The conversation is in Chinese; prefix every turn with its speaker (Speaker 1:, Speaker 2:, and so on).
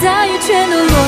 Speaker 1: 大雨全都落